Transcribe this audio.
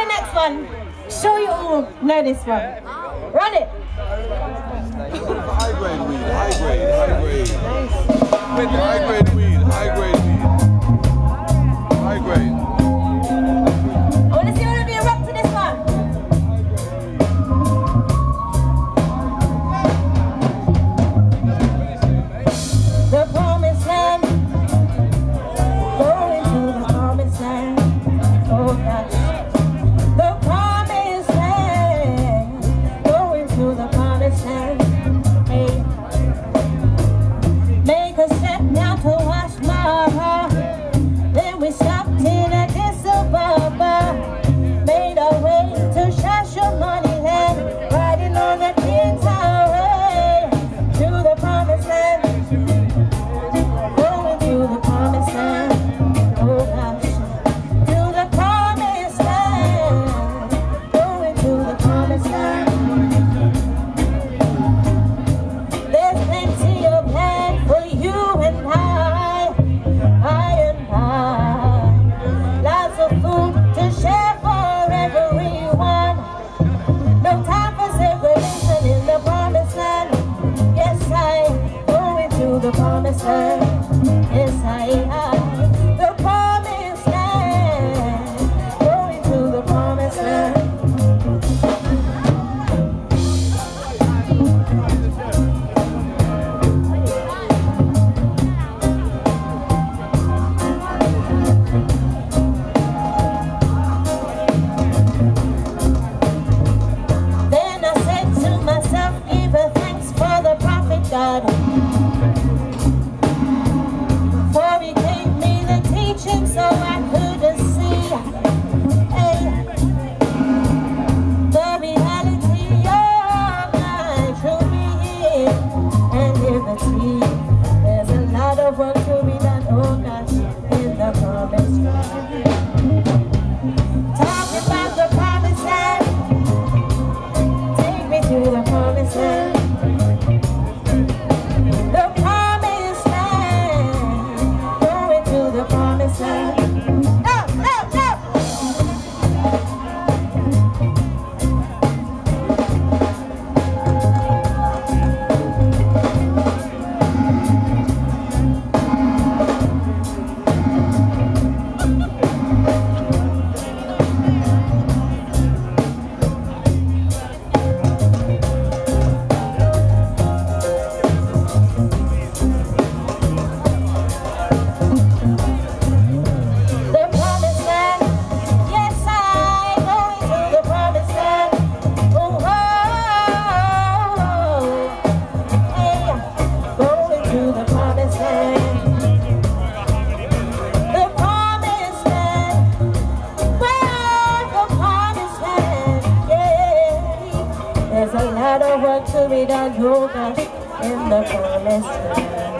the next one. Show you all know this one. Run it. high grade, high grade, high grade. Nice. to the promised land. to be the yoga in the forest.